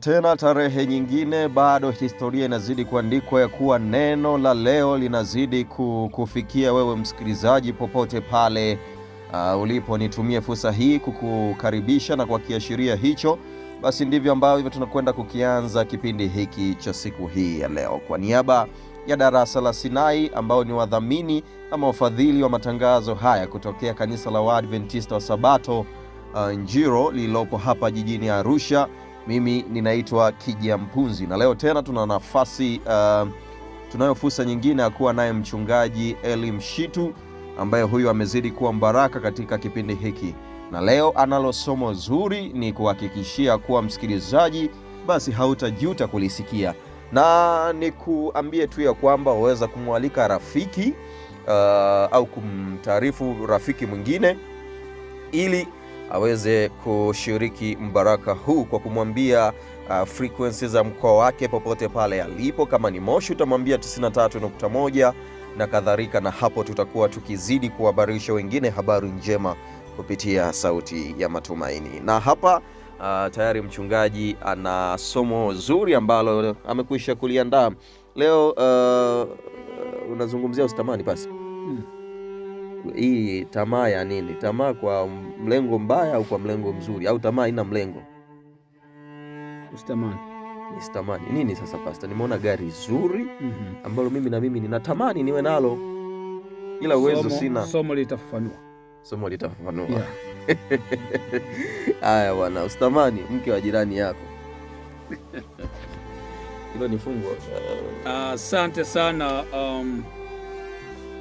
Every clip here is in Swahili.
Tena, tarehe nyingine, bado historia inazidi kuandikwa ya kuwa neno la leo linazidi kufikia wewe msikilizaji popote pale uh, ulipo. Nitumie fursa hii kukukaribisha na kwa kiashiria hicho, basi ndivyo ambavyo tunakwenda kukianza kipindi hiki cha siku hii ya leo. Kwa niaba ya darasa la Sinai ambao ni wadhamini ama wafadhili wa matangazo haya kutokea kanisa la Waadventista wa Sabato uh, Njiro lililopo hapa jijini Arusha. Mimi ninaitwa Kija Mpunzi na leo tena tuna nafasi uh, tunayo fursa nyingine ya kuwa naye mchungaji Eli Mshitu ambaye huyu amezidi kuwa mbaraka katika kipindi hiki, na leo analo somo zuri, ni kuhakikishia kuwa msikilizaji basi hautajuta kulisikia, na nikuambie tu ya kwamba waweza kumwalika rafiki uh, au kumtaarifu rafiki mwingine ili aweze kushiriki mbaraka huu kwa kumwambia uh, frequency za mkoa wake popote pale alipo. Kama ni Moshi utamwambia 93.1 na kadhalika, na hapo tutakuwa tukizidi kuhabarisha wengine habari njema kupitia sauti ya matumaini. Na hapa uh, tayari mchungaji ana somo zuri ambalo amekwisha kuliandaa leo. Uh, unazungumzia usitamani basi hii tamaa ya nini? Tamaa kwa mlengo mbaya au kwa mlengo mzuri, au tamaa haina mlengo? Usitamani. Nisitamani nini sasa pasta? Nimeona gari zuri Mhm. ambalo mimi na mimi ninatamani niwe nalo, ila uwezo sina. Somo litafafanua. Somo litafafanua. Yeah. Haya bwana, usitamani mke wa jirani yako. Hilo ni fungo. Uh, Asante sana um,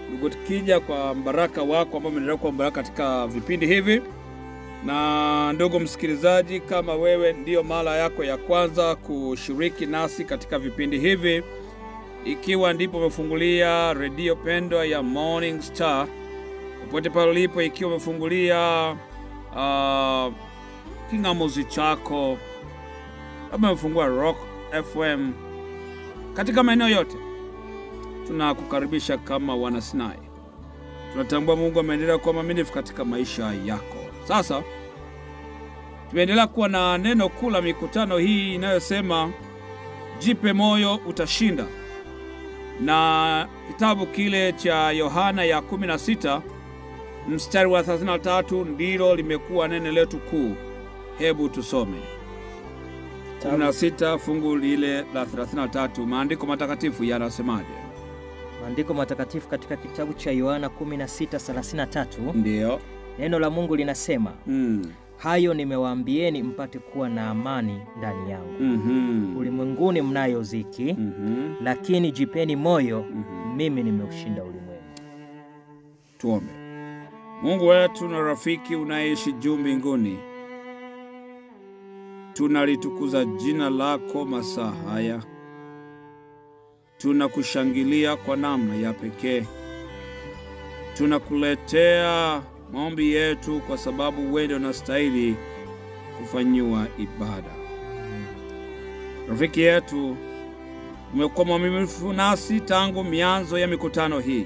ndugu Kija kwa mbaraka wako ambao umeendelea kuwa mbaraka katika vipindi hivi. Na ndugu msikilizaji, kama wewe ndiyo mara yako ya kwanza kushiriki nasi katika vipindi hivi, ikiwa ndipo umefungulia redio pendwa ya Morning Star popote pale ulipo, ikiwa umefungulia uh, kingamuzi chako, labda umefungua Rock FM katika maeneo yote tunakukaribisha kama wanasinai. Tunatambua Mungu ameendelea kuwa mwaminifu katika maisha yako. Sasa tumeendelea kuwa na neno kuu la mikutano hii inayosema jipe moyo, utashinda, na kitabu kile cha Yohana ya 16 mstari wa 33 ndilo limekuwa neno letu kuu. Hebu tusome 16 fungu lile la 33. Maandiko matakatifu yanasemaje? Maandiko matakatifu katika kitabu cha Yohana 16:33 Ndiyo. neno la Mungu linasema, Mm. hayo nimewaambieni mpate kuwa na amani ndani yangu. mm -hmm. Ulimwenguni mnayo ziki, -hmm. lakini jipeni moyo, mm -hmm. mimi nimeushinda ulimwengu. Tuombe. Mungu wetu na rafiki unayeishi juu mbinguni, tunalitukuza jina lako masaa haya, tunakushangilia kwa namna ya pekee, tunakuletea maombi yetu kwa sababu wewe ndio unastahili kufanyiwa ibada. Rafiki yetu, umekuwa mwaminifu nasi tangu mianzo ya mikutano hii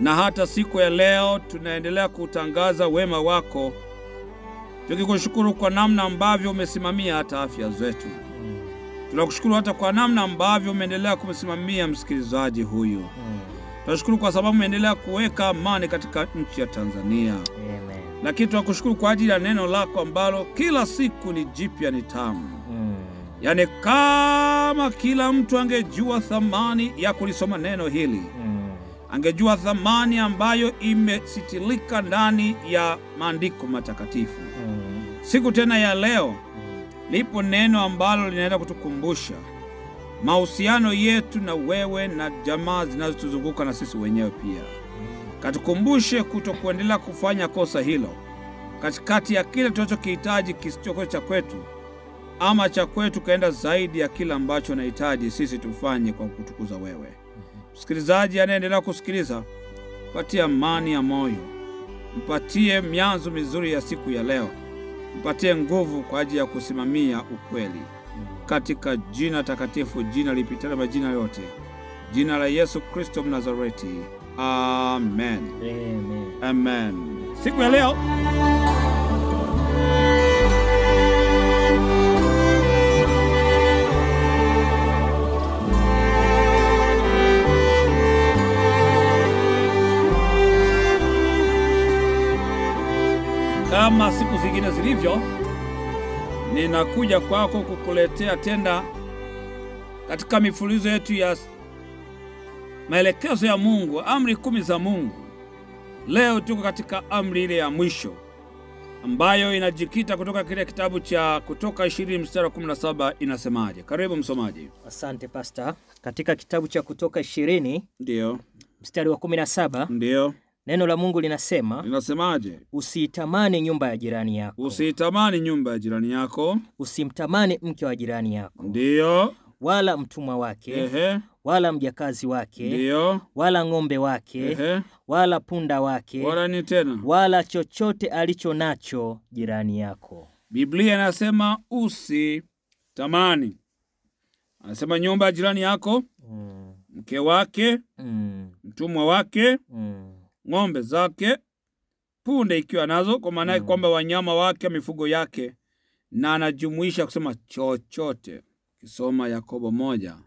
na hata siku ya leo tunaendelea kutangaza wema wako, tukikushukuru kwa namna ambavyo umesimamia hata afya zetu. Tunakushukuru hata kwa namna ambavyo umeendelea kumsimamia msikilizaji huyu. Tunashukuru kwa sababu umeendelea kuweka amani katika nchi ya Tanzania, Amen. lakini tunakushukuru kwa ajili ya neno lako ambalo kila siku ni jipya, ni tamu. Mm. Yaani, kama kila mtu angejua thamani ya kulisoma neno hili Mm. angejua thamani ambayo imesitilika ndani ya maandiko matakatifu. Mm. Siku tena ya leo lipo neno ambalo linaenda kutukumbusha mahusiano yetu na wewe na jamaa zinazotuzunguka na sisi wenyewe pia. Katukumbushe kutokuendelea kufanya kosa hilo katikati ya kile tunachokihitaji kisichokuwa cha kwetu, ama cha kwetu kaenda zaidi ya kile ambacho nahitaji sisi tufanye kwa kutukuza wewe. Msikilizaji anayeendelea kusikiliza, mpatie amani ya moyo, mpatie mianzo mizuri ya siku ya leo, Mpatie nguvu kwa ajili ya kusimamia ukweli katika jina takatifu, jina lipitalo majina yote, jina la Yesu Kristo Mnazareti. Amen, amen, amen. Siku ya leo kama zingine zilivyo, ninakuja kwako kukuletea tenda katika mifululizo yetu ya maelekezo ya Mungu, amri kumi za Mungu. Leo tuko katika amri ile ya mwisho ambayo inajikita kutoka kile kitabu cha Kutoka 20 mstari wa 17. Inasemaje? Karibu msomaji. Asante pasta. Katika kitabu cha Kutoka 20 ndio mstari wa 17 ndiyo, neno la Mungu linasema, linasemaje? usiitamani nyumba ya jirani yako, Usiitamani nyumba ya jirani yako. usimtamani mke wa jirani yako, ndio wala mtumwa wake, ehe, wala mjakazi wake, ndiyo, wala ng'ombe wake, ehe, wala punda wake, wala ni tena. wala chochote alicho nacho jirani yako. Biblia inasema usitamani, anasema nyumba ya jirani yako, Mm, mke wake, mm, mtumwa wake, mm, ng'ombe zake, punde ikiwa nazo, kwa maana yake kwamba wanyama wake, mifugo yake, na anajumuisha kusema chochote. Kisoma Yakobo moja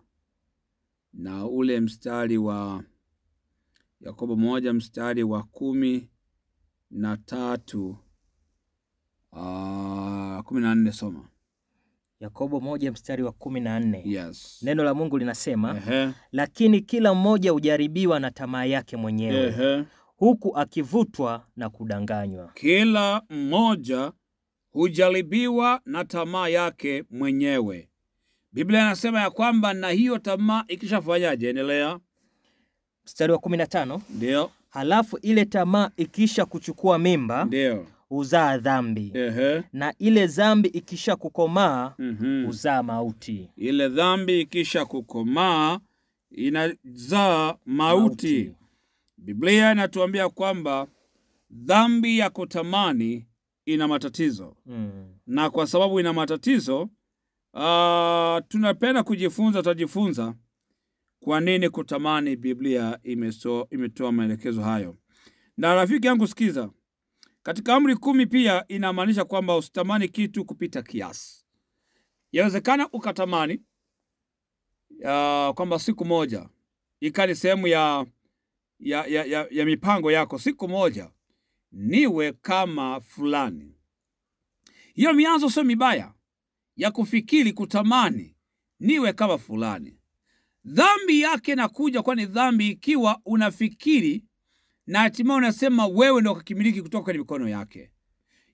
na ule mstari wa Yakobo moja mstari wa kumi na tatu uh, kumi na nne soma. Yakobo moja mstari wa kumi na nne Yes. neno la Mungu linasema Ehe, lakini kila mmoja hujaribiwa na tamaa yake mwenyewe ehe. Huku akivutwa na kudanganywa. Kila mmoja hujaribiwa na tamaa yake mwenyewe. Biblia inasema ya kwamba na hiyo tamaa ikishafanyaje, endelea. Mstari wa 15 Ndio, halafu ile tamaa ikisha kuchukua mimba ndio, huzaa dhambi, ehe, na ile dhambi ikisha kukomaa mhm. huzaa mauti. Ile dhambi ikisha kukomaa inazaa mauti. mauti. Biblia inatuambia kwamba dhambi ya kutamani ina matatizo, Mm. na kwa sababu ina matatizo uh, tunapenda kujifunza, tutajifunza kwa nini kutamani. Biblia imeso, imetoa maelekezo hayo. Na rafiki yangu, sikiza, katika amri kumi pia inamaanisha kwamba usitamani kitu kupita kiasi. Yawezekana ukatamani uh, kwamba siku moja ikali sehemu ya, ya, ya, ya, ya mipango yako, siku moja niwe kama fulani. Hiyo mianzo sio mibaya ya kufikiri, kutamani niwe kama fulani. Dhambi yake nakuja, kwani dhambi ikiwa unafikiri na hatimaye unasema wewe ndo ukakimiliki kutoka kwenye mikono yake.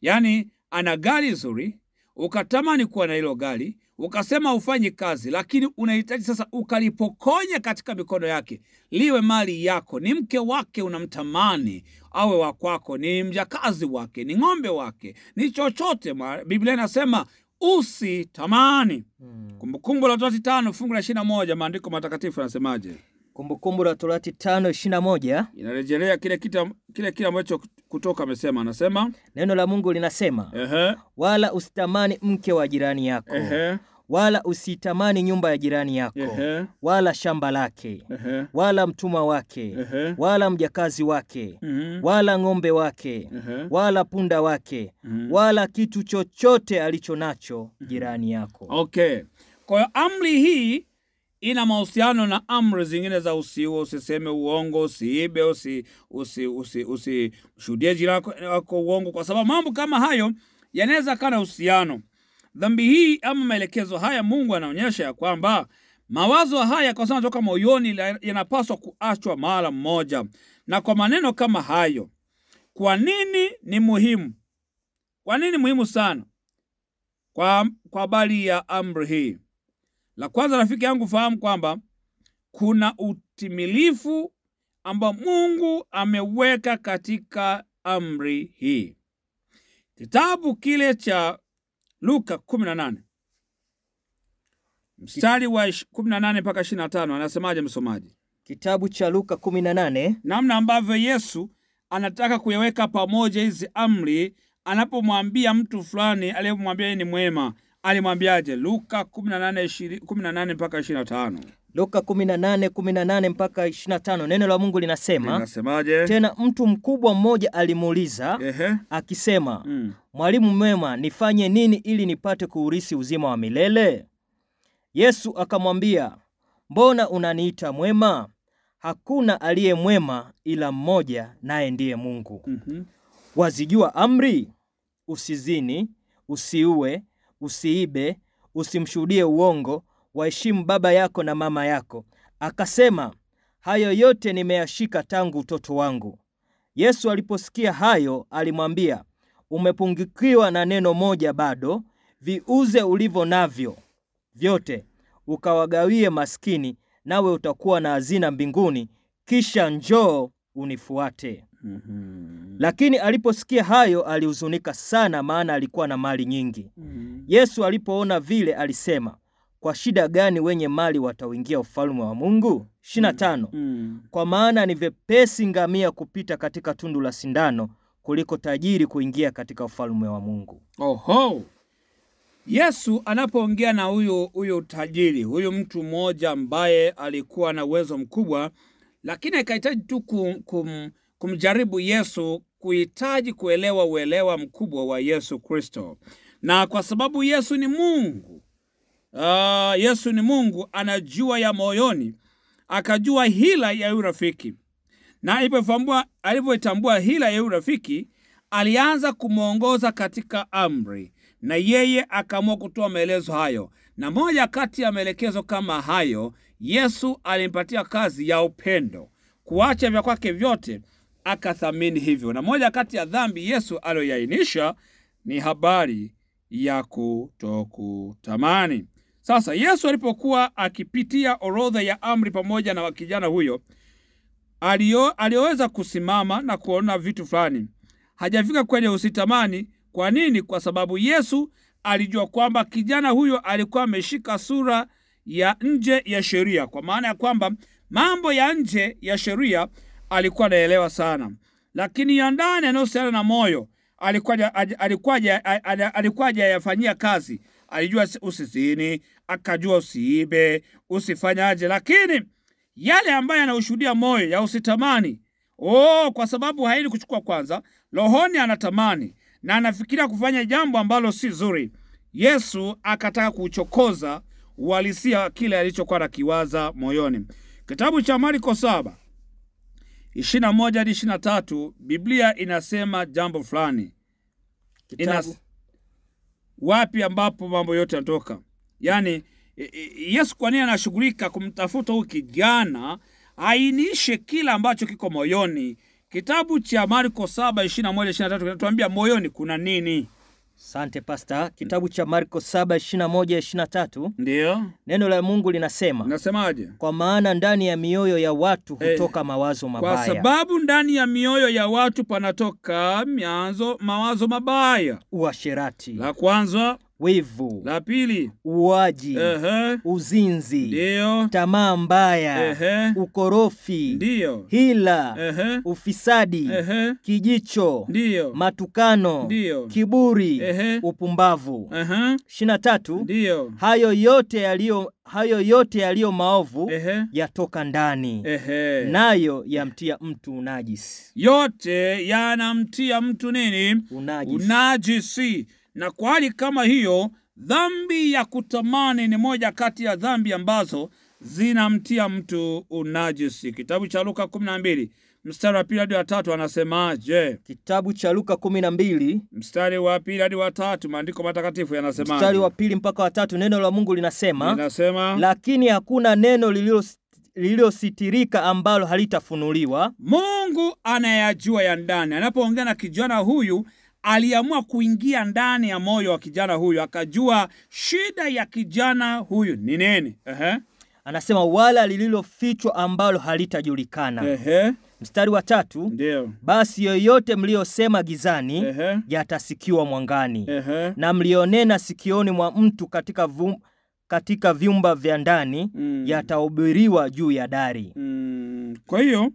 Yaani ana gari zuri, ukatamani kuwa na hilo gari, ukasema ufanyi kazi, lakini unahitaji sasa ukalipokonye katika mikono yake, liwe mali yako. Ni mke wake unamtamani awe wa kwako, ni mjakazi wake, ni ng'ombe wake, ni chochote. Biblia inasema usitamani. tamani Kumbukumbu la Torati tano fungu la ishirini na moja maandiko matakatifu yanasemaje? Kumbukumbu la Torati tano ishirini na moja Inarejelea kile kile ambacho kutoka amesema, anasema neno la Mungu linasema ehe, wala usitamani mke wa jirani yako. Ehe, wala usitamani nyumba ya jirani yako. Ehe, wala shamba lake. Ehe, wala mtumwa wake. Ehe, wala mjakazi wake. Ehe. wala ng'ombe wake. Ehe, wala punda wake. Ehe. wala kitu chochote alicho nacho jirani yako. Okay, kwa hiyo amri hii ina mahusiano na amri zingine za usiue, usiseme uongo, usiibe, usi usi usi usishuhudie jirani wako uongo, kwa sababu mambo kama hayo yanaweza kana uhusiano. Dhambi hii ama maelekezo haya, Mungu anaonyesha ya kwamba mawazo haya kwa sababu toka moyoni yanapaswa kuachwa mara moja Na kwa maneno kama hayo, kwa nini ni muhimu? Kwa nini muhimu sana kwa kwa habari ya amri hii? La kwanza, rafiki yangu, fahamu kwamba kuna utimilifu ambao Mungu ameweka katika amri hii. Kitabu kile cha Luka 18 mstari wa 18 mpaka 25 anasemaje msomaji? Kitabu cha Luka 18 Namna ambavyo Yesu anataka kuyaweka pamoja hizi amri anapomwambia mtu fulani aliyemwambia ni mwema, alimwambiaje? Luka 18 20 18 mpaka 25 Luka 18 18 mpaka 25 neno la Mungu linasema linasemaje? tena mtu mkubwa mmoja alimuuliza akisema Mm. Mwalimu mwema, nifanye nini ili nipate kuurisi uzima wa milele? Yesu akamwambia, mbona unaniita mwema? Hakuna aliye mwema ila mmoja, naye ndiye Mungu. mm -hmm. Wazijua amri? usizini, usiue, usiibe, usimshuhudie uongo, waheshimu baba yako na mama yako. Akasema, hayo yote nimeyashika tangu utoto wangu. Yesu aliposikia hayo, alimwambia, umepungukiwa na neno moja bado, viuze ulivyo navyo vyote, ukawagawie maskini, nawe utakuwa na hazina mbinguni, kisha njoo unifuate. Lakini aliposikia hayo alihuzunika sana, maana alikuwa na mali nyingi. Yesu alipoona vile alisema, kwa shida gani wenye mali watauingia ufalme wa Mungu? 25. Mm. Kwa maana ni vyepesi ngamia kupita katika tundu la sindano kuliko tajiri kuingia katika ufalme wa Mungu. Oho, Yesu anapoongea na huyu huyu tajiri, huyu mtu mmoja ambaye alikuwa na uwezo mkubwa, lakini akahitaji tu kum, kum, kumjaribu Yesu, kuhitaji kuelewa uelewa mkubwa wa Yesu Kristo, na kwa sababu Yesu ni Mungu uh, Yesu ni Mungu, anajua ya moyoni, akajua hila ya yule rafiki, na alivyoitambua hila ya yule rafiki, alianza kumwongoza katika amri, na yeye akaamua kutoa maelezo hayo. Na moja kati ya maelekezo kama hayo, Yesu alimpatia kazi ya upendo, kuacha vya kwake vyote akathamini hivyo. Na moja kati ya dhambi Yesu aliyoiainisha ni habari ya kutokutamani. Sasa Yesu alipokuwa akipitia orodha ya amri pamoja na kijana huyo, alio kusimama na kuona vitu fulani. Hajafika kwenye usitamani. Kwa nini? Kwa sababu Yesu alijua kwamba kijana huyo alikuwa ameshika sura ya nje ya sheria, kwa maana ya kwamba mambo ya nje ya sheria alikuwa anaelewa sana, lakini ya ndani yanayohusiana na moyo alikuwa alikuwa haja- haja- alikuwa hajayafanyia kazi. Alijua usizini, akajua usiibe, usifanyaje, lakini yale ambayo yanaushuhudia moyo ya usitamani, oh, kwa sababu haili kuchukua kwanza, rohoni anatamani na anafikiria kufanya jambo ambalo si zuri. Yesu akataka kuchokoza uhalisia kile alichokuwa nakiwaza moyoni. Kitabu cha Marko saba ishirini na moja hadi ishirini na tatu Biblia inasema jambo fulani Inas- wapi ambapo mambo yote yanatoka. Yaani Yesu kwa nini anashughulika kumtafuta huyu kijana ainishe kila ambacho kiko moyoni. Kitabu cha Marko 7 21 23 kinatuambia moyoni kuna nini? Sante pasta. Kitabu cha Marko 7 21 23, Ndio. neno la Mungu linasema nasemaje? kwa maana ndani ya mioyo ya watu Eh, hutoka mawazo Kwa mabaya, sababu ndani ya mioyo ya watu panatoka mianzo mawazo mabaya. uasherati, La kwanza, wivu, la pili, uaji, uh -huh. uzinzi, ndio tamaa mbaya, uh -huh. ukorofi, ndio hila, uh -huh. ufisadi, uh -huh. kijicho, ndio matukano, ndio kiburi, uh -huh. upumbavu. uh -huh. tatu. ndio hayo yote yaliyo hayo yote yaliyo maovu ehe, yatoka ndani ehe. nayo yamtia mtu unajisi yote yanamtia mtu nini? unajisi Unajisi. Na kwa hali kama hiyo, dhambi ya kutamani ni moja kati ya dhambi ambazo zinamtia mtu unajisi. Kitabu cha Luka 12 mstari wa pili hadi wa tatu anasemaje? kitabu cha Luka kumi na mbili Mstari wa pili hadi wa tatu maandiko matakatifu yanasemaje? mstari wa pili mpaka wa tatu neno la Mungu linasema Linasema lakini hakuna neno lililo lililositirika ambalo halitafunuliwa Mungu anayajua ya ndani. Anapoongea na kijana huyu, aliamua kuingia ndani ya moyo wa kijana huyu, akajua shida ya kijana huyu ni nini. Ehe, anasema wala lililofichwa ambalo halitajulikana. Ehe, mstari wa tatu Ndiyo. basi yoyote mliyosema gizani ehe, yatasikiwa mwangani. Ehe, na mlionena sikioni mwa mtu katika, vum, katika vyumba vya ndani Mm. yatahubiriwa juu ya dari. Mm, kwa hiyo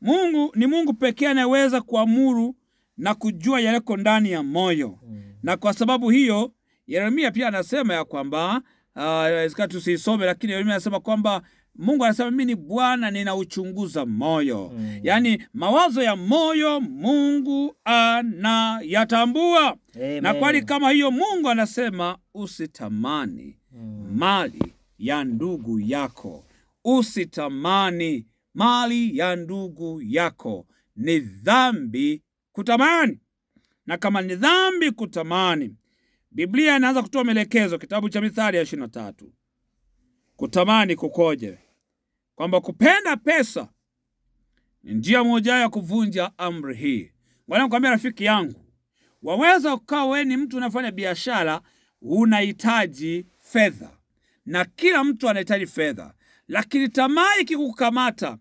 Mungu ni Mungu pekee anayeweza kuamuru na kujua yaleko ndani ya moyo na kwa sababu hiyo Yeremia pia anasema ya kwamba uh, tusiisome, lakini Yeremia anasema kwamba Mungu anasema mimi ni Bwana ninauchunguza moyo Mm. yaani mawazo ya moyo Mungu anayatambua na kwani kama hiyo Mungu anasema usitamani Mm. mali ya ndugu yako, usitamani mali ya ndugu yako. Ni dhambi kutamani. na kama ni dhambi kutamani. Biblia inaanza kutoa maelekezo, kitabu cha Mithali ya ishirini na tatu. Kutamani kukoje? Kwamba kupenda pesa ni njia moja ya kuvunja amri hii. Ngoja nikwambia rafiki yangu, waweza ukawa wewe ni mtu unafanya biashara, unahitaji fedha, na kila mtu anahitaji fedha, lakini tamaa ikikukamata,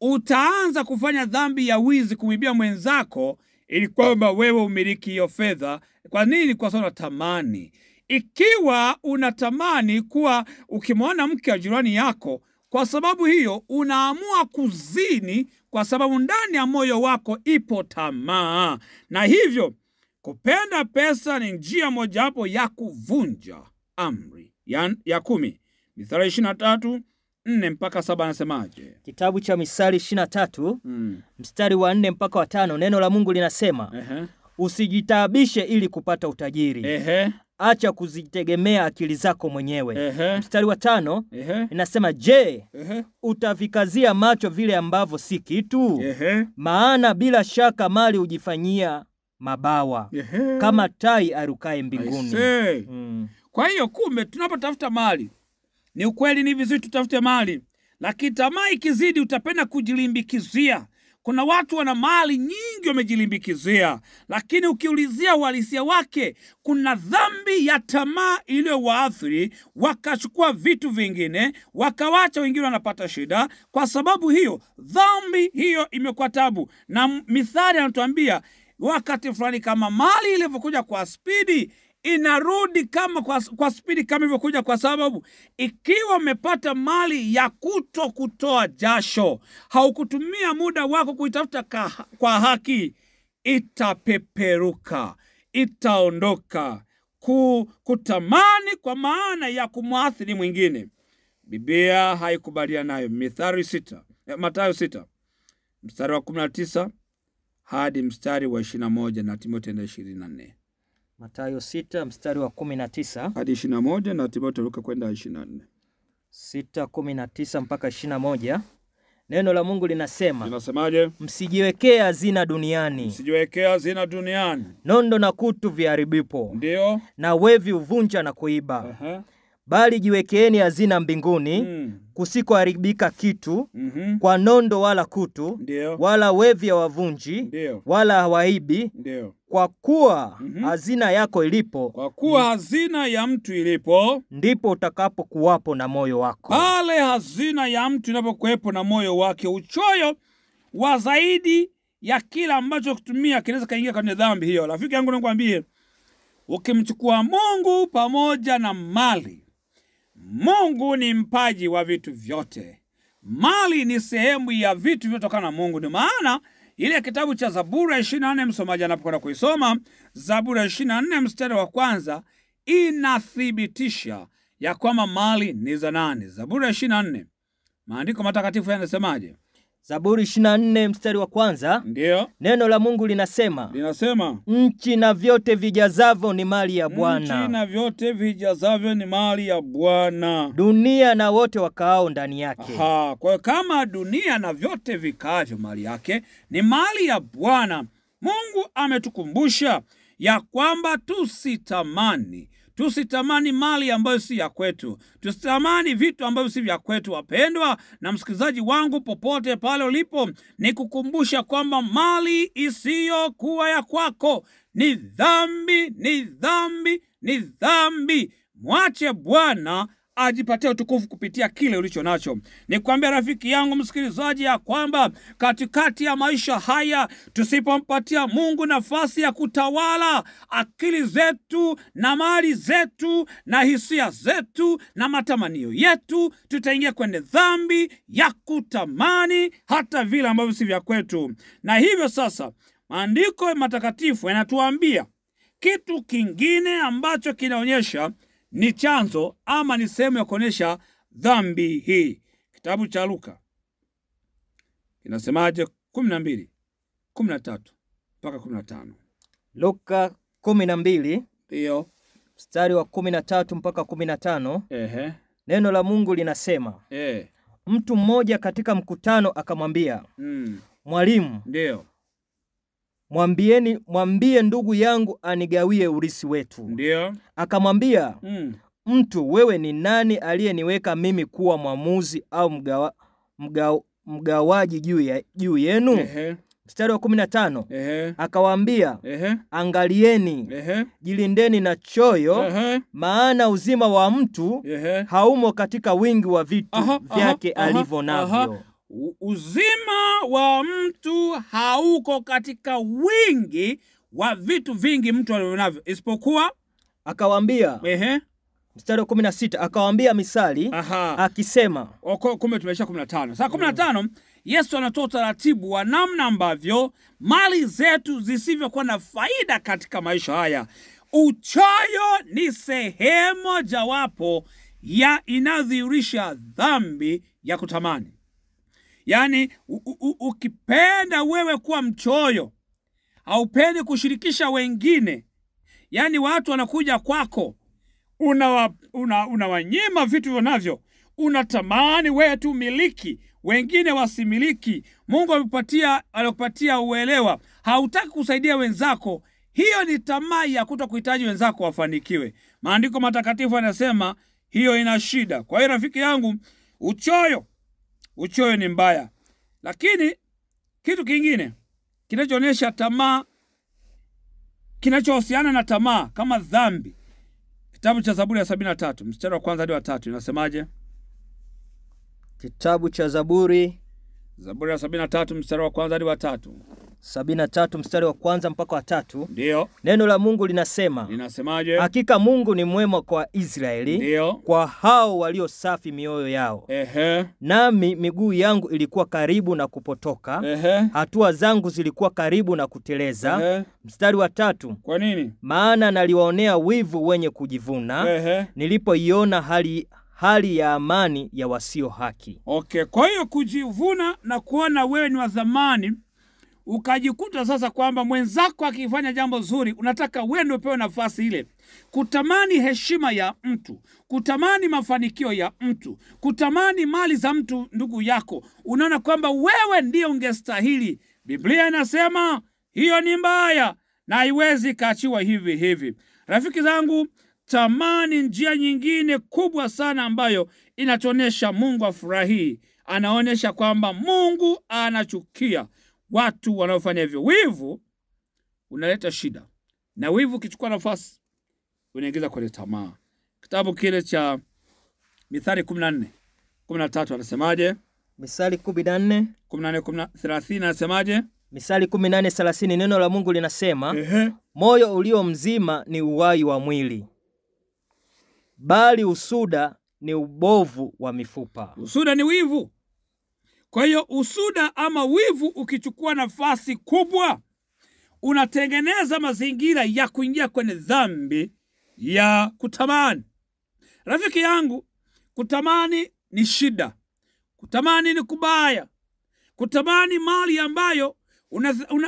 utaanza kufanya dhambi ya wizi, kumwibia mwenzako ili kwamba wewe umiliki hiyo fedha. Kwa nini? Kwa sababu unatamani. Ikiwa unatamani kuwa ukimwona mke wa jirani yako, kwa sababu hiyo unaamua kuzini, kwa sababu ndani ya moyo wako ipo tamaa, na hivyo kupenda pesa ni njia mojawapo ya kuvunja amri ya, ya kumi. Mithali ishirini na tatu nne mpaka saba anasemaje? Kitabu cha Misali 23 Mm. mstari wa nne mpaka wa tano neno la Mungu linasema Ehe. usijitaabishe ili kupata utajiri, Ehe. acha kuzitegemea akili zako mwenyewe. Ehe. Mstari wa tano Ehe. inasema je, Ehe. utavikazia macho vile ambavyo si kitu? Ehe. Maana bila shaka mali hujifanyia mabawa Ehe. kama tai arukae mbinguni. Mm. Kwa hiyo kumbe, tunapotafuta mali, ni ukweli, ni vizuri tutafute mali, lakini tamaa ikizidi, utapenda kujilimbikizia. Kuna watu wana mali nyingi wamejilimbikizia, lakini ukiulizia uhalisia wake, kuna dhambi ya tamaa iliyowaathiri, wakachukua vitu vingine, wakawacha wengine wanapata shida. Kwa sababu hiyo, dhambi hiyo imekuwa tabu, na Mithali anatuambia wakati fulani, kama mali ilivyokuja kwa spidi inarudi kama kwa, kwa spidi kama ilivyokuja, kwa sababu ikiwa umepata mali ya kuto kutoa jasho, haukutumia muda wako kuitafuta kwa haki, itapeperuka, itaondoka. Ku, kutamani kwa maana ya kumwathiri mwingine, Biblia haikubalia nayo. Mithali sita, eh, Mathayo sita mstari wa kumi na tisa hadi mstari wa ishirini na moja na Timotheo ishirini na nne Mathayo 6 mstari wa 19, hadi ishirini na moja na Timotheo ruka kwenda ishirini na nne 6:19 mpaka 21. Neno la Mungu linasema, linasemaje? msijiwekee hazina duniani, msijiwekee hazina duniani, nondo na kutu viharibipo, ndio na wevi huvunja na kuiba, Aha. bali jiwekeeni hazina mbinguni, Mm. kusikoharibika kitu mm -hmm. kwa nondo wala kutu Ndiyo, wala wevi hawavunji ndiyo, wala hawaibi, ndiyo. Kwa kuwa Mhm. hazina yako ilipo Kwa kuwa hazina ya mtu ilipo, ndipo utakapokuwapo na moyo wako. pale hazina ya mtu inapokuwepo na moyo wake, uchoyo wa zaidi ya kila ambacho kutumia kinaweza kaingia kwenye dhambi hiyo. Rafiki yangu, nakwambie, ukimchukua Mungu pamoja na mali, Mungu ni mpaji wa vitu vyote. Mali ni sehemu ya vitu vinavyotokana na Mungu. Ndio maana ile kitabu cha Zaburi ya ishirini na nne msomaji anapokwenda kuisoma Zaburi ya ishirini na nne mstari wa kwanza inathibitisha ya kwamba mali ni za nani. Zaburi ya ishirini na nne maandiko matakatifu yanasemaje? Zaburi 24 mstari wa kwanza, Ndiyo neno la Mungu linasema linasema nchi na vyote vijazavyo ni mali ya Bwana, nchi na vyote vijazavyo ni mali ya Bwana. dunia na wote wakaao ndani yake. Aha, kwa hiyo kama dunia na vyote vikaavyo mali yake ni mali ya Bwana, Mungu ametukumbusha ya kwamba tusitamani tusitamani mali ambayo si ya kwetu, tusitamani vitu ambavyo si vya kwetu. Wapendwa na msikilizaji wangu, popote pale ulipo, ni kukumbusha kwamba mali isiyokuwa ya kwako ni dhambi, ni dhambi, ni dhambi. Mwache Bwana ajipatie utukufu kupitia kile ulicho nacho. Nikwambia rafiki yangu msikilizaji, ya kwamba katikati ya maisha haya tusipompatia Mungu nafasi ya kutawala akili zetu na mali zetu na hisia zetu na matamanio yetu, tutaingia kwenye dhambi ya kutamani hata vile ambavyo si vya kwetu. Na hivyo sasa, maandiko matakatifu yanatuambia kitu kingine ambacho kinaonyesha ni chanzo ama ni sehemu ya kuonyesha dhambi hii. Kitabu cha Luka kinasemaje? kumi na mbili kumi na tatu mpaka kumi na tano Luka 12 ndiyo. mstari wa 13 mpaka 15, Ehe, neno la Mungu linasema eh, mtu mmoja katika mkutano akamwambia, mm, Mwalimu, ndiyo. Mwambieni mwambie ndugu yangu anigawie urisi wetu. Ndio. Akamwambia Mm. mtu, wewe ni nani aliyeniweka mimi kuwa mwamuzi au mgawa, mgawa, mgawaji juu ya, juu yenu? Ehe. Mstari wa kumi na tano Ehe. akawaambia angalieni, Ehe. jilindeni na choyo, Ehe. maana uzima wa mtu Ehe. haumo katika wingi wa vitu Aha, vyake alivyo navyo. Uzima wa mtu hauko katika wingi wa vitu vingi mtu alivyonavyo isipokuwa akawambia ehe, mstari wa kumi na sita akawambia misali aha, akisema, Oko- kumbe tumeisha kumi na tano. saa kumi na tano Yesu anatoa utaratibu wa namna ambavyo mali zetu zisivyokuwa na faida katika maisha haya. Uchoyo ni sehemu mojawapo ya inayodhihirisha dhambi ya kutamani. Yaani ukipenda wewe kuwa mchoyo, haupendi kushirikisha wengine, yaani watu wanakuja kwako unawanyima una, una vitu hivyo navyo, unatamani wewe tu miliki, wengine wasimiliki. Mungu amepatia alikupatia uelewa, hautaki kusaidia wenzako. Hiyo ni tamaa ya kuto kuhitaji wenzako wafanikiwe. Maandiko matakatifu yanasema hiyo ina shida. Kwa hiyo rafiki yangu, uchoyo, uchoyo ni mbaya, lakini kitu kingine kinachoonyesha tamaa, kinachohusiana na tamaa kama dhambi Kitabu cha Zaburi ya sabini na tatu mstari wa kwanza hadi wa tatu inasemaje? kitabu cha Zaburi Zaburi ya sabini na tatu mstari wa kwanza hadi wa tatu sabini na tatu mstari wa kwanza mpaka wa tatu ndiyo neno la Mungu linasema, linasemaje? hakika Mungu ni mwema kwa Israeli, Ndiyo, kwa hao walio safi mioyo yao. ehe, Nami miguu yangu ilikuwa karibu na kupotoka, ehe, hatua zangu zilikuwa karibu na kuteleza. ehe. Mstari wa tatu, Kwa nini? maana naliwaonea wivu wenye kujivuna, Ehe. nilipoiona hali, hali ya amani ya wasio haki. Okay, kwa hiyo kujivuna na kuona wewe ni wa zamani ukajikuta sasa kwamba mwenzako akifanya jambo zuri, unataka wewe ndio upewe nafasi ile, kutamani heshima ya mtu, kutamani mafanikio ya mtu, kutamani mali za mtu ndugu yako, unaona kwamba wewe ndiye ungestahili. Biblia inasema hiyo ni mbaya na haiwezi kaachiwa hivi hivi. Rafiki zangu, tamaa ni njia nyingine kubwa sana ambayo inatuonyesha Mungu afurahii. Anaonyesha kwamba Mungu anachukia watu wanaofanya hivyo. Wivu unaleta shida, na wivu ukichukua nafasi unaingiza kwenye tamaa. Kitabu kile cha Mithali kumi na nne kumi na tatu anasemaje? Misali kumi na nne kumi na nne thelathini anasemaje? Misali kumi na nne thelathini neno la Mungu linasema Ehe. moyo ulio mzima ni uwai wa mwili, bali usuda ni ubovu wa mifupa. Usuda ni wivu. Kwa hiyo usuda ama wivu ukichukua nafasi kubwa, unatengeneza mazingira ya kuingia kwenye dhambi ya kutamani. Rafiki yangu, kutamani ni shida, kutamani ni kubaya, kutamani mali ambayo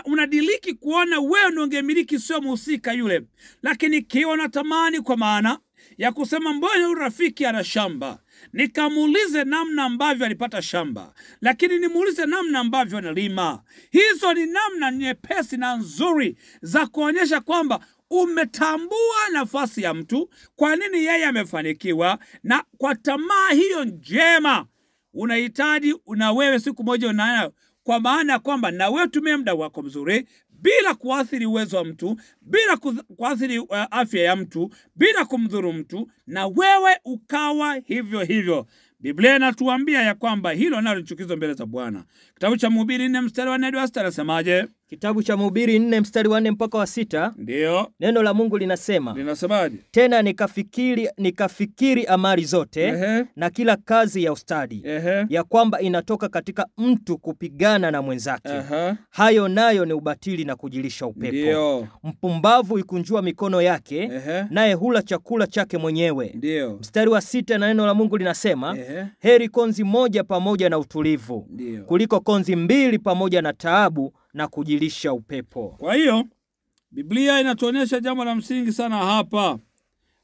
unadiliki una, una kuona wewe ndio ungemiliki, sio mhusika yule, lakini kiwa unatamani kwa maana ya kusema mbona huyu rafiki ana shamba, nikamuulize namna ambavyo alipata shamba, lakini nimuulize namna ambavyo analima. Hizo ni namna nyepesi na nzuri za kuonyesha kwamba umetambua nafasi ya mtu, kwa nini yeye amefanikiwa, na kwa tamaa hiyo njema unahitaji na wewe siku moja unayo, kwa maana ya kwamba na wewe tumie muda wako mzuri bila kuathiri uwezo wa mtu, bila kuathiri uh, afya ya mtu, bila kumdhuru mtu, na wewe ukawa hivyo hivyo. Biblia inatuambia ya kwamba hilo nalo ni chukizo mbele za Bwana. Kitabu cha Mhubiri nne mstari wa nne hadi wa sita anasemaje? Kitabu cha Mhubiri nne mstari wa nne mpaka wa sita Ndiyo, neno la Mungu linasema linasemaje? tena nikafikiri, nikafikiri amali zote Ehe, na kila kazi ya ustadi ehe, ya kwamba inatoka katika mtu kupigana na mwenzake. ehe, Hayo nayo ni ubatili na kujilisha upepo. ndiyo, Mpumbavu ikunjua mikono yake, ehe, naye hula chakula chake mwenyewe. ndiyo, Mstari wa sita na neno la Mungu linasema ehe, heri konzi moja pamoja na utulivu ndiyo. kuliko konzi mbili pamoja na taabu na kujilisha upepo. Kwa hiyo Biblia inatuonyesha jambo la msingi sana hapa.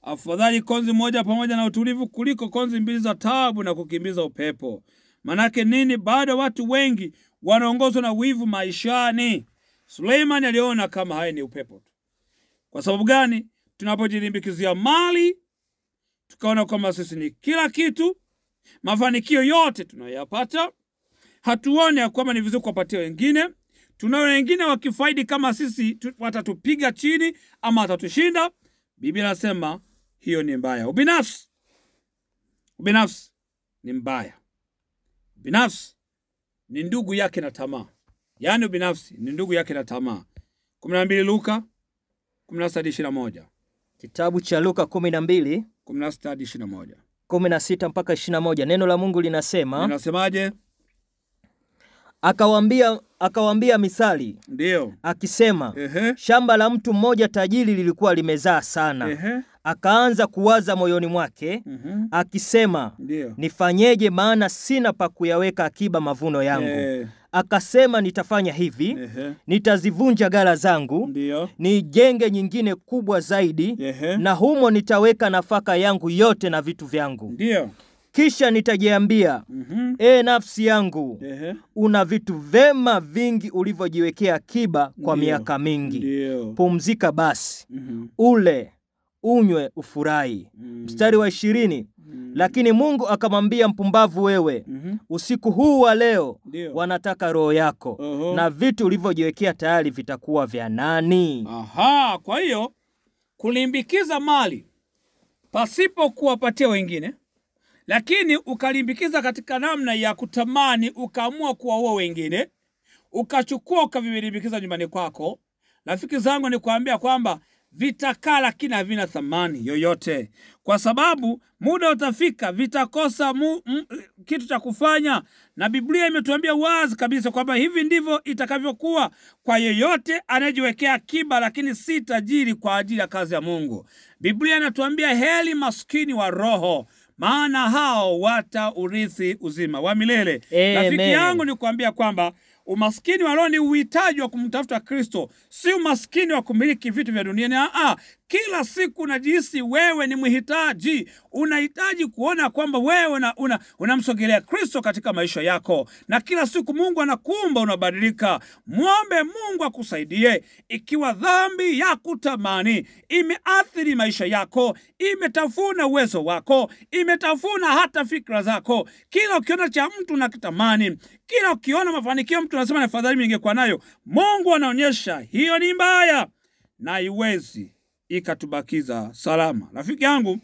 Afadhali konzi moja pamoja na utulivu kuliko konzi mbili za taabu na kukimbiza upepo. Manake nini? Bado watu wengi wanaongozwa na wivu maishani. Suleimani aliona kama haya ni upepo tu. Kwa sababu gani? Tunapojilimbikizia mali tukaona kwamba sisi ni kila kitu, mafanikio yote tunayoyapata, hatuone ya kwamba ni vizuri kuwapatia wengine. Tunao wengine wakifaidi kama sisi watatupiga chini ama watatushinda. Biblia inasema hiyo ni mbaya. Ubinafsi, ubinafsi ni mbaya. Ubinafsi ni ndugu yake na tamaa, yaani ubinafsi ni ndugu yake na tamaa. kumi na mbili Luka kumi na sita hadi ishirini na moja Kitabu cha Luka kumi na mbili kumi na sita hadi ishirini na moja kumi na sita mpaka ishirini na moja neno la Mungu linasema Inasemaje? Akawaambia, akawaambia misali ndio akisema, Ehe. shamba la mtu mmoja tajiri lilikuwa limezaa sana. Ehe. Akaanza kuwaza moyoni mwake Ehe. akisema, ndio. nifanyeje? Maana sina pa kuyaweka akiba mavuno yangu. Ehe. Akasema, nitafanya hivi, ehe. nitazivunja ghala zangu, ndio. nijenge nyingine kubwa zaidi, Ehe. na humo nitaweka nafaka yangu yote na vitu vyangu. ndio. Kisha nitajiambia, Mhm. E nafsi yangu, Ehe. una vitu vema vingi ulivyojiwekea akiba kwa Ndiyo. miaka mingi. Ndiyo. Pumzika basi, mm -hmm. ule, unywe, ufurahi. Mm. Mstari wa ishirini. Mm. Lakini Mungu akamwambia, mpumbavu wewe, mm -hmm. usiku huu wa leo Ndiyo. wanataka roho yako, Oho. na vitu ulivyojiwekea tayari vitakuwa vya nani? Aha, kwa hiyo kulimbikiza mali pasipo kuwapatia wengine, lakini ukalimbikiza katika namna ya kutamani, ukaamua kuwaua wengine, ukachukua ukavilimbikiza nyumbani kwako. Rafiki zangu, ni kuambia kwamba vitakaa, lakini havina thamani yoyote, kwa sababu muda utafika, vitakosa mu, m, kitu cha kufanya, na Biblia imetuambia wazi kabisa kwamba hivi ndivyo itakavyokuwa kwa yeyote anayejiwekea akiba, lakini si tajiri kwa ajili ya kazi ya Mungu. Biblia inatuambia heli maskini wa roho maana hao wataurithi uzima wa milele. Rafiki yangu ni kuambia kwamba umaskini wa roho ni uhitaji wa kumtafuta Kristo, si umaskini wa kumiliki vitu vya duniani. Aa, kila siku unajihisi wewe ni mhitaji, unahitaji kuona kwamba wewe unamsogelea una, una, Kristo katika maisha yako, na kila siku Mungu anakuumba unabadilika. Mwombe Mungu akusaidie. Ikiwa dhambi ya kutamani imeathiri maisha yako, imetafuna uwezo wako, imetafuna hata fikra zako, kila ukiona cha mtu na kitamani, kila ukiona mafanikio mtu anasema ni afadhali ningekuwa nayo, Mungu anaonyesha hiyo ni mbaya na haiwezi ikatubakiza salama. Rafiki yangu,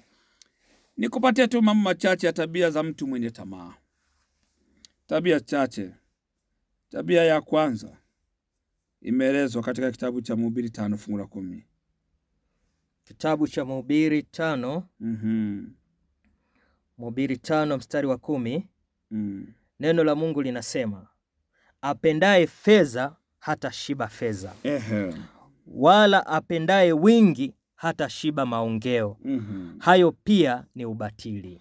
nikupatie tu mambo machache ya tabia za mtu mwenye tamaa. Tabia chache. Tabia ya kwanza imeelezwa katika kitabu cha Mhubiri tano fungu la kumi. Kitabu cha Mhubiri tano Mhm. Mhubiri tano mstari wa kumi Mm. neno la Mungu linasema, apendaye fedha hata shiba fedha. Wala apendaye wingi hata shiba maongeo. mm -hmm. Hayo pia ni ubatili.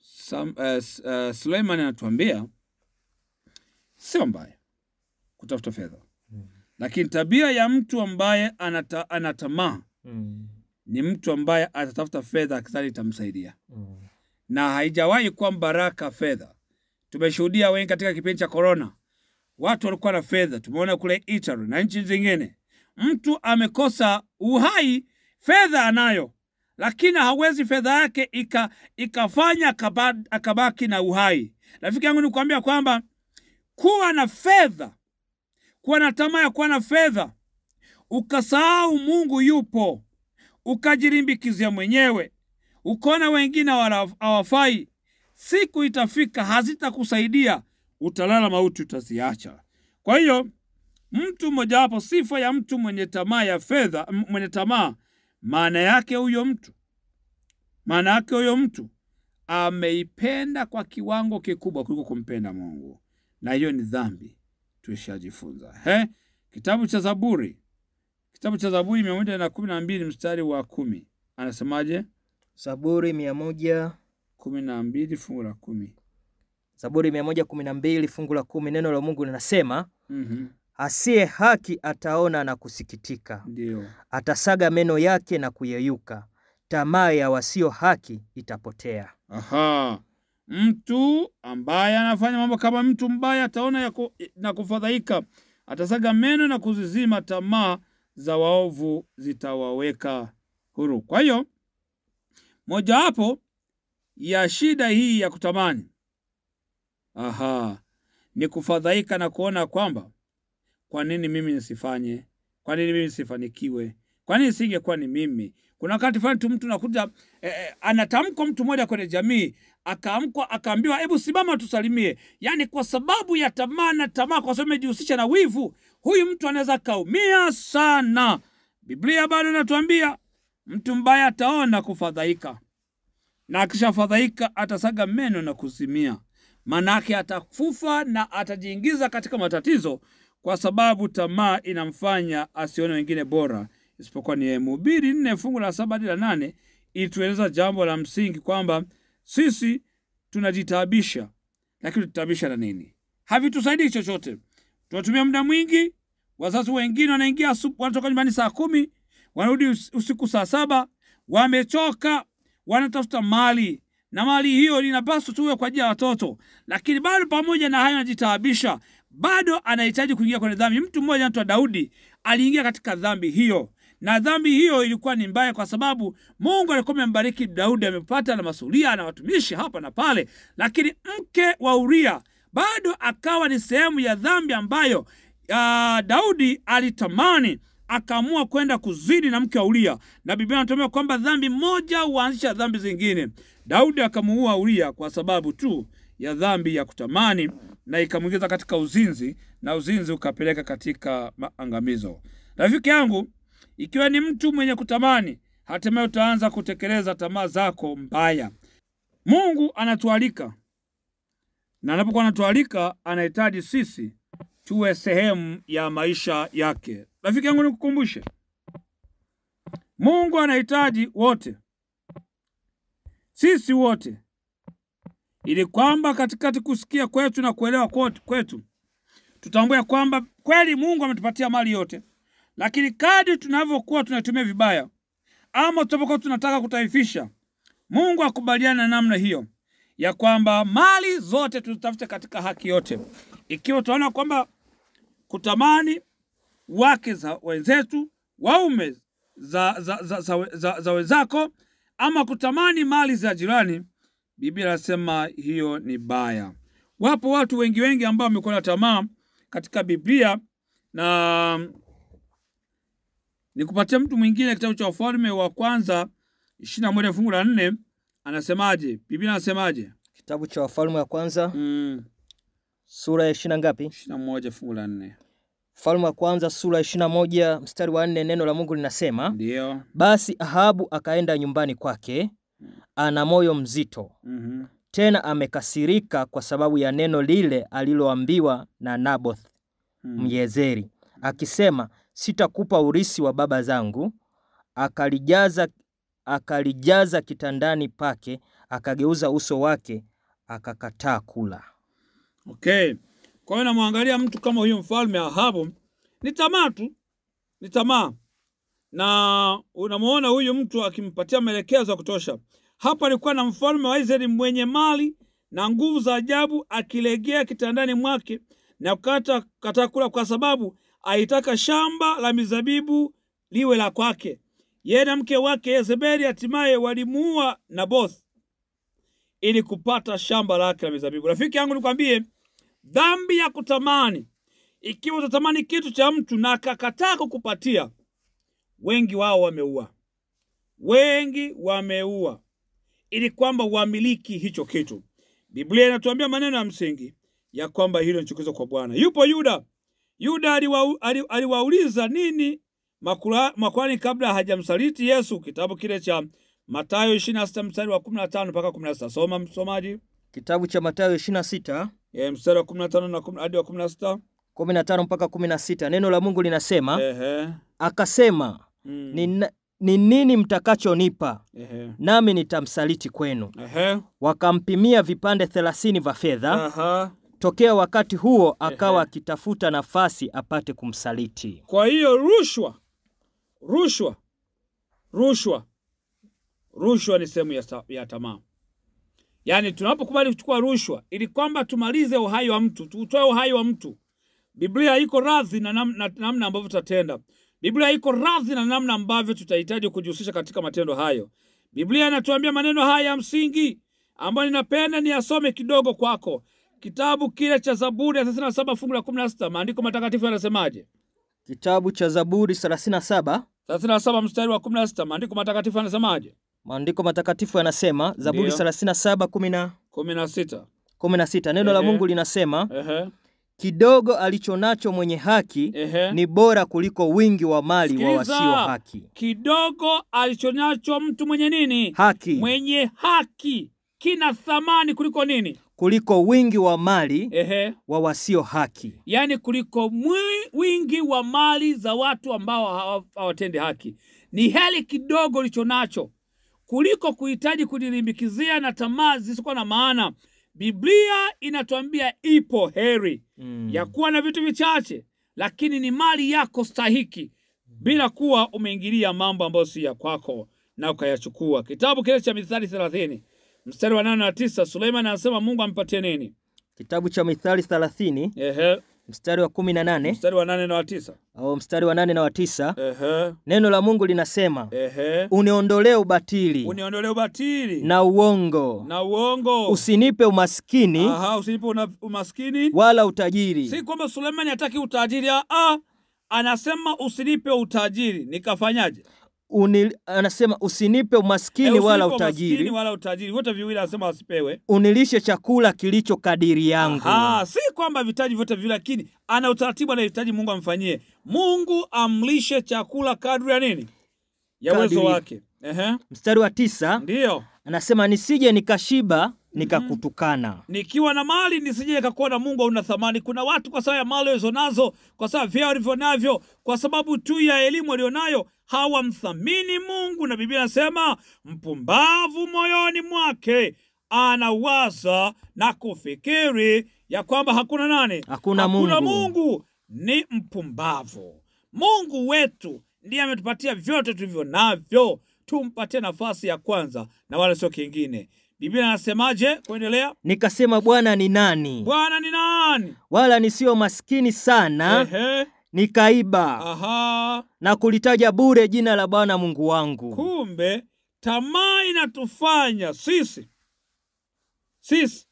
Sam, uh, uh, Suleiman anatuambia sio mbaya kutafuta fedha, mm. lakini tabia ya mtu ambaye anata, anatamaa Mm, ni mtu ambaye atatafuta fedha akidhani itamsaidia, mm, na haijawahi kuwa baraka fedha. Tumeshuhudia wengi katika kipindi cha korona, watu walikuwa na fedha. Tumeona kule Italy na nchi zingine, mtu amekosa uhai, fedha anayo, lakini hawezi fedha yake ika, ikafanya akaba- akabaki na uhai. Rafiki yangu, nikuambia kwamba kuwa na fedha, kuwa na tamaa ya kuwa na fedha, ukasahau Mungu yupo, ukajirimbikizia mwenyewe, ukaona wengine hawafai, siku itafika hazitakusaidia, utalala mauti, utaziacha. Kwa hiyo mtu mmojawapo, sifa ya mtu mwenye tamaa ya fedha, mwenye tamaa, maana yake huyo mtu, maana yake huyo mtu ameipenda kwa kiwango kikubwa kuliko kumpenda Mungu, na hiyo ni dhambi, tuishajifunza. He, kitabu cha Zaburi, kitabu cha Zaburi mia moja na kumi na mbili mstari wa kumi anasemaje? Zaburi mia moja kumi na mbili fungu la kumi. Zaburi mia moja kumi na mbili fungu la kumi neno la Mungu linasema Mhm, asiye haki ataona na kusikitika, Ndio. atasaga meno yake na kuyeyuka, tamaa ya wasio haki itapotea. Aha, mtu ambaye anafanya mambo kama mtu mbaya ataona ku, na kufadhaika, atasaga meno na kuzizima tamaa za waovu zitawaweka huru. Kwa hiyo mojawapo ya shida hii ya kutamani aha, ni kufadhaika na kuona kwamba kwa nini mimi nisifanye, kwa nini mimi nisifanikiwe, kwa nini singekuwa ni mimi. Kuna wakati fulani tu mtu nakuja eh, eh, anatamkwa mtu mmoja kwenye jamii akaamkwa akaambiwa, hebu simama tusalimie. Yani kwa sababu ya tamaa na tamaa, kwa sababu imejihusisha na wivu, huyu mtu anaweza kaumia sana. Biblia bado inatuambia mtu mbaya ataona kufadhaika, na akishafadhaika atasaga meno na kuzimia, manake atakufa na atajiingiza katika matatizo, kwa sababu tamaa inamfanya asione wengine bora isipokuwa ni yeye. Mhubiri nne fungu la saba hadi la nane ilitueleza jambo la msingi kwamba sisi tunajitaabisha, lakini tutaabisha na nini? Havitusaidii chochote. Tunatumia muda mwingi. Wazazi wengine wanaingia wanatoka nyumbani saa kumi wanarudi usiku saa saba wamechoka, wanatafuta mali na mali hiyo linapaswa tuwe kwa ajili ya watoto, lakini bado pamoja na hayo anajitaabisha, bado anahitaji kuingia kwenye dhambi. Mtu mmoja anaitwa Daudi aliingia katika dhambi hiyo, na dhambi hiyo ilikuwa ni mbaya kwa sababu Mungu alikuwa amembariki Daudi, amepata na masulia na watumishi hapa na pale, lakini mke wa Uria bado akawa ni sehemu ya dhambi ambayo uh, Daudi alitamani akaamua kwenda kuzidi na mke wa Uria, na Biblia inatuambia kwamba dhambi moja huanzisha dhambi zingine. Daudi akamuua Uria kwa sababu tu ya dhambi ya kutamani, na ikamwingiza katika uzinzi, na uzinzi ukapeleka katika maangamizo. Rafiki yangu, ikiwa ni mtu mwenye kutamani, hatimaye utaanza kutekeleza tamaa zako mbaya. Mungu anatualika, na anapokuwa anatualika, anahitaji sisi tuwe sehemu ya maisha yake. Rafiki yangu, nikukumbushe, Mungu anahitaji wote, sisi wote, ili kwamba katikati kusikia kwetu na kuelewa kwetu, tutambue kwamba kweli Mungu ametupatia mali yote, lakini kadri tunavyokuwa tunatumia vibaya ama tunapokuwa tunataka kutaifisha, Mungu akubaliana na namna hiyo ya kwamba mali zote tuzitafute katika haki yote. Ikiwa tunaona kwamba kutamani wake za wenzetu waume za, za, za, za, za, za wenzako ama kutamani mali za jirani, Biblia inasema hiyo ni baya. Wapo watu wengi wengi ambao wamekuwa na tamaa katika Biblia, na nikupatia mtu mwingine kitabu cha Wafalme wa kwanza ishirini na moja fungu la nne anasemaje? Biblia anasemaje? Kitabu cha Wafalme wa kwanza Mm, sura ya ishirini na ngapi? ishirini na moja fungu la nne Wafalme wa kwanza sura ya ishirini na moja mstari wa nne neno la Mungu linasema ndiyo. basi Ahabu akaenda nyumbani kwake, ana moyo mzito, Mhm. tena amekasirika kwa sababu ya neno lile aliloambiwa na Naboth Mm. Myezeri, akisema, sitakupa urisi wa baba zangu. Akalijaza, akalijaza kitandani pake, akageuza uso wake, akakataa kula. Okay. Kwa hiyo namwangalia mtu kama huyu mfalme Ahabu, ni tamaa tu, ni tamaa, na unamwona huyu mtu akimpatia maelekezo ya kutosha. Hapa alikuwa na mfalme wa Israeli mwenye mali na nguvu za ajabu, akilegea kitandani mwake na kukata kataa kula, kwa sababu aitaka shamba la mizabibu liwe la kwake. Yeye na mke wake Yezebeli hatimaye walimuua Naboth ili kupata shamba lake la mizabibu. Rafiki yangu, nikwambie dhambi ya kutamani. Ikiwa utatamani kitu cha mtu na akakataa kukupatia, wengi wao wameua, wengi wameua ili kwamba wamiliki hicho kitu. Biblia inatuambia maneno ya msingi ya kwamba hilo ni chukizo kwa Bwana. Yupo Yuda. Yuda aliwa- ali- aliwauliza nini makura- makuhani kabla hajamsaliti Yesu, kitabu kile cha Mathayo 26 mstari wa 15 mpaka 16. Soma msomaji. Kitabu cha Mathayo 26 E, mstari wa 15 na hadi wa 16. 15 mpaka 16, neno la Mungu linasema Ehe. akasema, Mm. ni, ni nini mtakachonipa nami nitamsaliti kwenu? Ehe. Wakampimia vipande thelathini vya fedha. Tokea wakati huo akawa akitafuta nafasi apate kumsaliti. Kwa hiyo rushwa, rushwa, rushwa, rushwa ni sehemu ya, ya tamaa. Yaani tunapokubali kuchukua rushwa ili kwamba tumalize uhai wa mtu, tuutoe uhai wa mtu, Biblia iko radhi na namna ambavyo tutatenda. Biblia iko radhi na namna ambavyo tutahitaji kujihusisha katika matendo hayo. Biblia inatuambia maneno haya ya msingi ambayo ninapenda niyasome kidogo kwako. Kitabu kile cha Zaburi ya 37 fungu la 16, maandiko matakatifu yanasemaje? Kitabu cha Zaburi 37 37 mstari wa 16, maandiko matakatifu yanasemaje? maandiko matakatifu yanasema, Zaburi Ndiyo. 37 10 16. 16, neno la Mungu linasema, Ehe, kidogo alichonacho mwenye haki ehe. ni bora kuliko wingi wa mali wa wasio haki. Kidogo alichonacho mtu mwenye nini? Haki Mwenye haki kina thamani kuliko nini? kuliko wingi wa mali Ehe. wa wasio haki. yaani kuliko mwi- wingi wa mali za watu ambao hawa- hawatendi haki. Ni heli kidogo ulicho nacho kuliko kuhitaji kujilimbikizia na tamaa zisizokuwa na maana. Biblia inatuambia ipo heri Mm. ya kuwa na vitu vichache, lakini ni mali yako stahiki, bila kuwa umeingilia mambo ambayo si ya kwako na ukayachukua. Kitabu kile cha Mithali thelathini mstari wa nane na tisa Suleiman anasema Mungu ampatie nini? Kitabu cha Mithali 30 Ehe, mstari wa 18 mstari wa nane na wa tisa au mstari wa nane na wa tisa Ehe, neno la Mungu linasema, ehe. uniondolee ubatili Uniondolee ubatili na uongo, na uongo. usinipe umaskini Aha, usinipe una- umaskini. wala utajiri. Si kwamba Sulemani hataki utajiri, a, anasema usinipe utajiri. Nikafanyaje? Anasema usinipe umaskini e, wala utajiri, wala utajiri, vyote viwili anasema asipewe. unilishe chakula kilicho kadiri yangu. Aha, si kwamba vitaji vyote viwili, lakini ana utaratibu anahitaji Mungu amfanyie. Mungu amlishe chakula kadri ya nini? Ya uwezo wake. Ehe, Mstari wa tisa ndio anasema nisije nikashiba nikakutukana. nikiwa na mali nisije nikakuona Mungu hauna thamani. Kuna watu kwa sababu ya mali walizo nazo, kwa sababu vyao walivyo navyo, kwa sababu tu ya elimu walionayo, hawamthamini Mungu, na Biblia nasema mpumbavu moyoni mwake anawaza na kufikiri ya kwamba hakuna nani, Hakuna hakuna Mungu. Mungu ni mpumbavu. Mungu wetu ndiye ametupatia vyote tulivyo navyo, tumpatie nafasi ya kwanza na wala sio kingine. Biblia anasemaje kuendelea? Nikasema, Bwana ni nani? Bwana ni nani? Wala nisio maskini sana, Ehe, nikaiba aha. na kulitaja bure jina la Bwana Mungu wangu. Kumbe tamaa inatufanya sisi sisi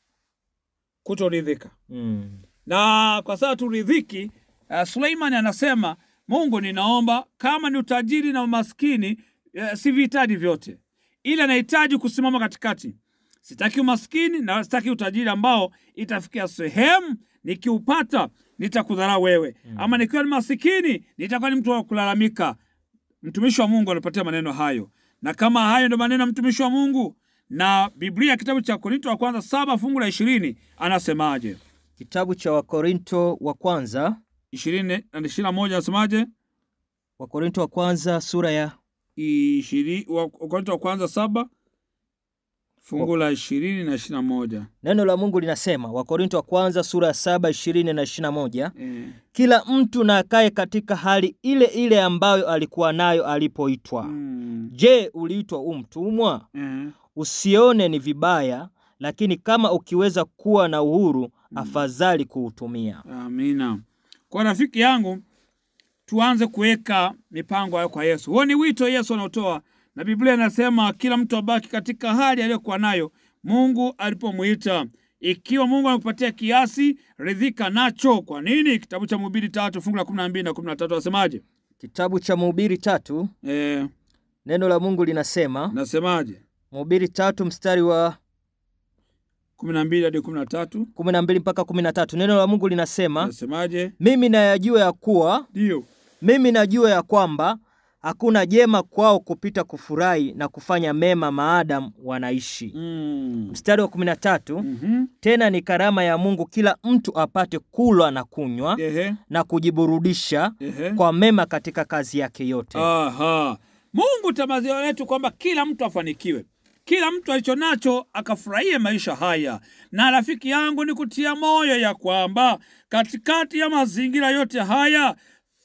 kutoridhika, Mm. na kwa sababu turidhiki, uh, Suleimani anasema Mungu, ninaomba kama ni utajiri na umaskini, uh, sivihitaji vyote, ila nahitaji kusimama katikati. Sitaki umaskini na sitaki utajiri ambao itafikia sehemu nikiupata nitakudharau wewe, mm. ama nikiwa ni masikini nitakuwa ni mtu wa kulalamika. Mtumishi wa Mungu anapatia maneno hayo, na kama hayo ndio maneno ya mtumishi wa Mungu, na Biblia kitabu cha Korinto wa kwanza saba fungu la ishirini anasemaje? Kitabu cha Wakorinto wa kwanza, ishirini na moja anasemaje? Wakorinto wa kwanza sura ya ishirini wa- Wakorinto wa kwanza saba fungu la ishirini na ishirini na moja neno la Mungu linasema, Wakorinto wa kwanza sura ya saba ishirini na ishirini na moja eh, kila mtu na akae katika hali ile ile ambayo alikuwa nayo alipoitwa. mm, Je, uliitwa umtumwa? mtumwa? eh, Usione ni vibaya, lakini kama ukiweza kuwa na uhuru, mm. afadhali kuutumia. amina. Kwa rafiki yangu, tuanze kuweka mipango hayo kwa Yesu. Huo ni wito Yesu anaotoa, na Biblia inasema kila mtu abaki katika hali aliyokuwa nayo Mungu alipomwita. Ikiwa Mungu amekupatia kiasi, ridhika nacho. Kwa nini? Kitabu cha Mhubiri tatu fungu la kumi na mbili na kumi na tatu asemaje? Kitabu cha Mhubiri tatu Eh, neno la Mungu linasema, nasemaje? Mhubiri tatu mstari wa kumi na mbili hadi kumi na tatu kumi na mbili mpaka kumi na tatu neno la Mungu linasema, nasemaje? mimi nayajua ya kuwa Ndio mimi najua ya kwamba hakuna jema kwao kupita kufurahi na kufanya mema maadamu wanaishi. mm. Mstari wa kumi na tatu mm -hmm. tena ni karama ya Mungu kila mtu apate kulwa na kunywa Ehe, na kujiburudisha ehe. kwa mema katika kazi yake yote. Aha. Mungu tamazio letu kwamba kila mtu afanikiwe, kila mtu alicho nacho akafurahie maisha haya. Na rafiki yangu, ni kutia moyo ya kwamba katikati ya mazingira yote haya,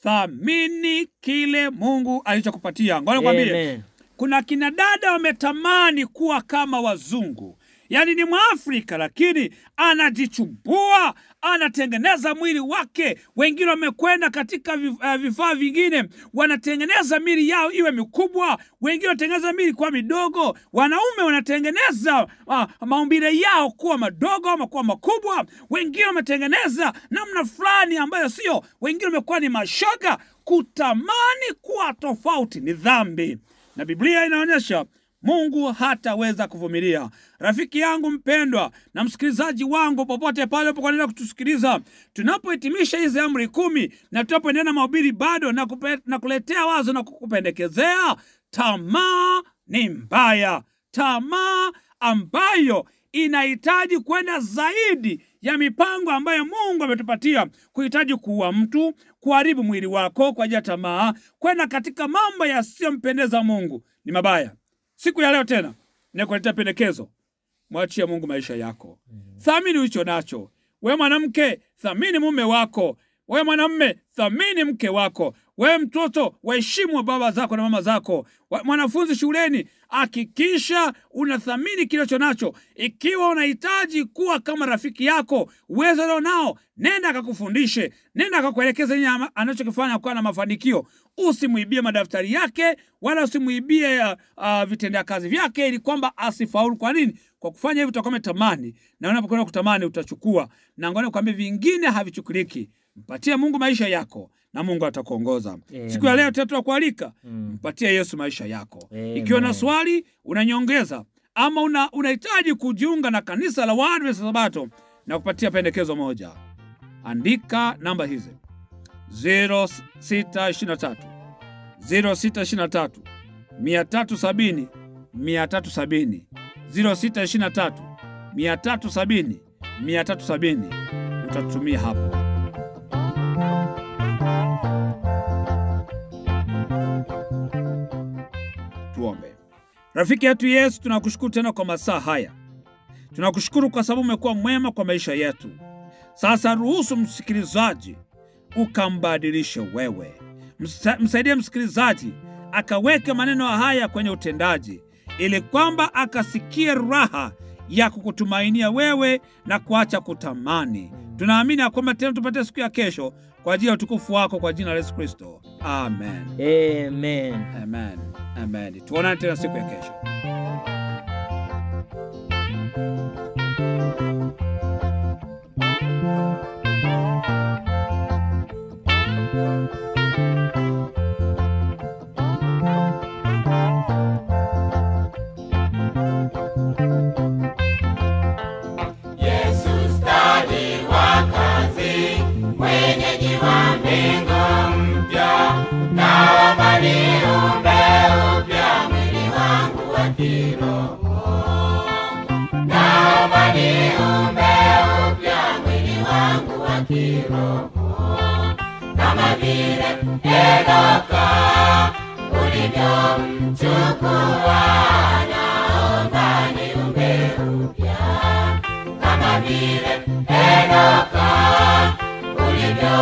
thamini kile Mungu alichokupatia. Ngoja nikwambie, kuna kina dada wametamani kuwa kama wazungu, yaani ni Mwafrika, lakini anajichumbua, anatengeneza mwili wake. Wengine wamekwenda katika uh, vifaa vingine, wanatengeneza mili yao iwe mikubwa, wengine wanatengeneza mili kuwa midogo. Wanaume wanatengeneza uh, maumbile yao kuwa madogo ama kuwa makubwa, wengine wametengeneza namna fulani ambayo sio, wengine wamekuwa ni mashoga. Kutamani kuwa tofauti ni dhambi, na Biblia inaonyesha Mungu hataweza kuvumilia. Rafiki yangu mpendwa na msikilizaji wangu, popote pale unapoendelea kutusikiliza, tunapohitimisha hizi amri kumi na tunapoendelea na mahubiri bado na, kupe, na kuletea wazo na kukupendekezea, tamaa ni mbaya, tamaa ambayo inahitaji kwenda zaidi ya mipango ambayo Mungu ametupatia, kuhitaji kuua mtu, kuharibu mwili wako kwa ajili ya tamaa, kwenda katika mambo yasiyompendeza Mungu. Ni mabaya. Siku ya leo tena nakuletea pendekezo, mwachie Mungu maisha yako. Thamini ulicho nacho. We mwanamke, thamini mume wako. We mwanamme, thamini mke wako. We mtoto, waheshimu baba zako na mama zako. We, Mwanafunzi shuleni, hakikisha unathamini kilicho nacho. Ikiwa unahitaji kuwa kama rafiki yako, uwezo ulio nao, nenda akakufundishe, nenda akakuelekeza nini anachokifanya kuwa na mafanikio. Usimwibie madaftari yake wala usimuibie uh, uh, vitendea kazi vyake, ili kwamba asifaulu. Kwa nini? Kwa kufanya hivyo utakuwa umetamani, na unapokwenda kutamani utachukua, na ngoja nikwambie, vingine havichukuliki. Mpatie Mungu maisha yako na Mungu atakuongoza. Siku ya leo tatu kualika Mm. mpatie Yesu maisha yako. Ikiwa na swali unanyongeza, ama una unahitaji kujiunga na kanisa la Waadventista wa Sabato, na kupatia pendekezo moja, andika namba hizi. 0623 0623 370 370 0623 370 370 utatutumia hapo. Tuombe. Rafiki yetu Yesu, tunakushukuru tena kwa masaa haya. Tunakushukuru kwa sababu umekuwa mwema kwa maisha yetu. Sasa ruhusu msikilizaji ukambadilishe wewe. Msa, msaidie msikilizaji akaweke maneno haya kwenye utendaji, ili kwamba akasikie raha ya kukutumainia wewe na kuacha kutamani. Tunaamini ya kwamba tena tupate siku ya kesho kwa ajili ya utukufu wako, kwa jina la Yesu Kristo, amen. Amen. Amen. Amen. Tuonane tena siku ya kesho. Yesu vile Enoka ulivyomchukua, naomba niumbe upya. Kama vile Enoka ulivyo